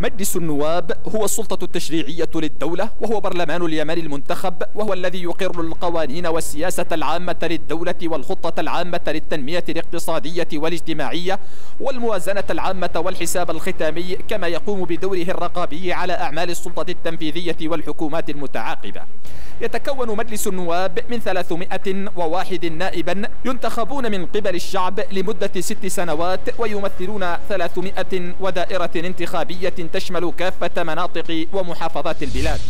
مجلس النواب هو السلطة التشريعية للدولة وهو برلمان اليمن المنتخب وهو الذي يقر القوانين والسياسة العامة للدولة والخطة العامة للتنمية الاقتصادية والاجتماعية والموازنة العامة والحساب الختامي كما يقوم بدوره الرقابي على أعمال السلطة التنفيذية والحكومات المتعاقبة. يتكون مجلس النواب من 301 نائبا ينتخبون من قبل الشعب لمدة ست سنوات ويمثلون 300 ودائرة انتخابية تشمل كافة مناطق ومحافظات البلاد.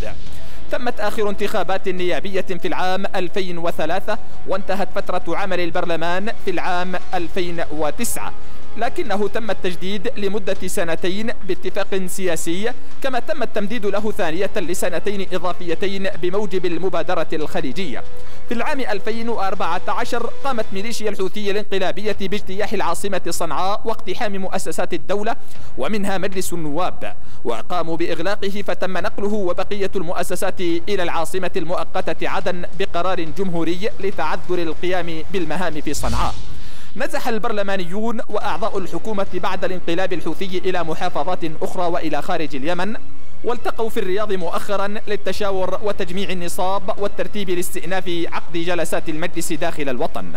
تمت آخر انتخابات نيابية في العام 2003 وانتهت فترة عمل البرلمان في العام 2009 لكنه تم التجديد لمدة سنتين باتفاق سياسي كما تم التمديد له ثانية لسنتين إضافيتين بموجب المبادرة الخليجية. في العام 2014 قامت ميليشيا الحوثية الانقلابية باجتياح العاصمة صنعاء واقتحام مؤسسات الدولة ومنها مجلس النواب وقاموا بإغلاقه فتم نقله وبقية المؤسسات إلى العاصمة المؤقتة عدن بقرار جمهوري لتعذر القيام بالمهام في صنعاء. نزح البرلمانيون وأعضاء الحكومة بعد الانقلاب الحوثي إلى محافظات أخرى وإلى خارج اليمن. والتقوا في الرياض مؤخرا للتشاور وتجميع النصاب والترتيب لاستئناف عقد جلسات المجلس داخل الوطن.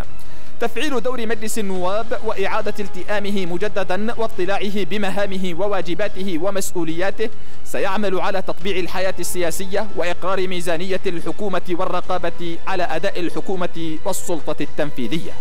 تفعيل دور مجلس النواب وإعادة التئامه مجددا واطلاعه بمهامه وواجباته ومسؤولياته سيعمل على تطبيع الحياة السياسية وإقرار ميزانية الحكومة والرقابة على أداء الحكومة والسلطة التنفيذية.